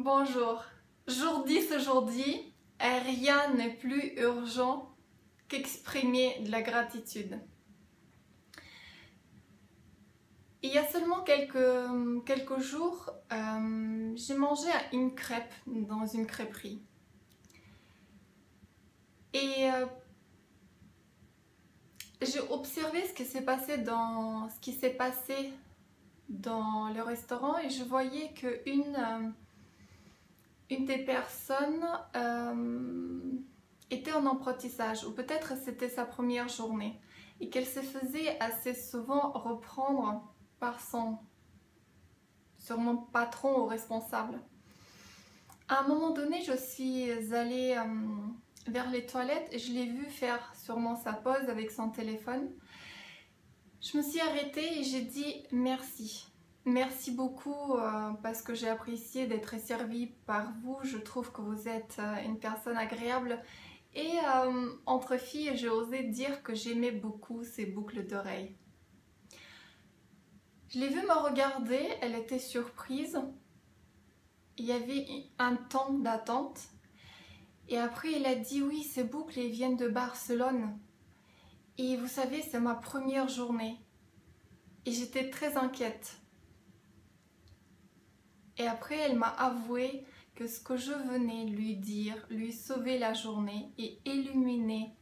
Bonjour. Jour 10 aujourd'hui, rien n'est plus urgent qu'exprimer de la gratitude. Il y a seulement quelques, jours, euh, j'ai mangé une crêpe dans une crêperie. Et euh, j'ai observé ce qui s'est passé dans ce qui s'est passé dans le restaurant et je voyais que une, euh, une des personnes euh, était en apprentissage ou peut-être c'était sa première journée et qu'elle se faisait assez souvent reprendre par son patron ou responsable. À un moment donné, je suis allée euh, vers les toilettes et je l'ai vu faire sûrement sa pause avec son téléphone. Je me suis arrêtée et j'ai dit merci. Merci beaucoup euh, parce que j'ai apprécié d'être servie par vous. Je trouve que vous êtes euh, une personne agréable. Et euh, entre filles, j'ai osé dire que j'aimais beaucoup ces boucles d'oreilles. Je l'ai vue me regarder, elle était surprise. Il y avait un temps d'attente. Et après, elle a dit oui, ces boucles, elles viennent de Barcelone. Et vous savez, c'est ma première journée. Et j'étais très inquiète. Et après, elle m'a avoué que ce que je venais lui dire, lui sauver la journée et illuminer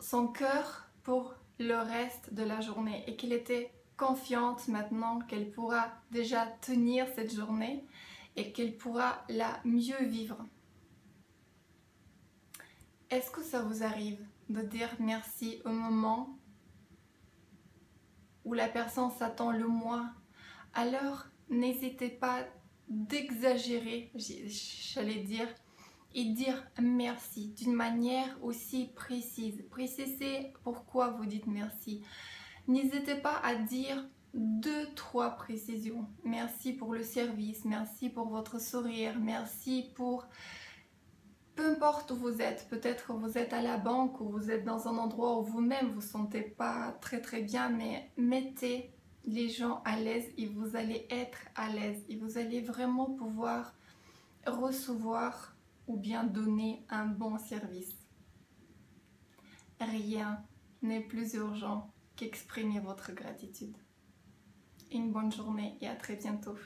son cœur pour le reste de la journée et qu'elle était confiante maintenant qu'elle pourra déjà tenir cette journée et qu'elle pourra la mieux vivre. Est-ce que ça vous arrive de dire merci au moment où la personne s'attend le moins Alors, n'hésitez pas d'exagérer, j'allais dire, et dire merci d'une manière aussi précise. Précisez pourquoi vous dites merci. N'hésitez pas à dire deux, trois précisions. Merci pour le service, merci pour votre sourire, merci pour... Peu importe où vous êtes, peut-être vous êtes à la banque ou vous êtes dans un endroit où vous-même vous sentez pas très très bien, mais mettez les gens à l'aise et vous allez être à l'aise et vous allez vraiment pouvoir recevoir ou bien donner un bon service. Rien n'est plus urgent qu'exprimer votre gratitude. Une bonne journée et à très bientôt.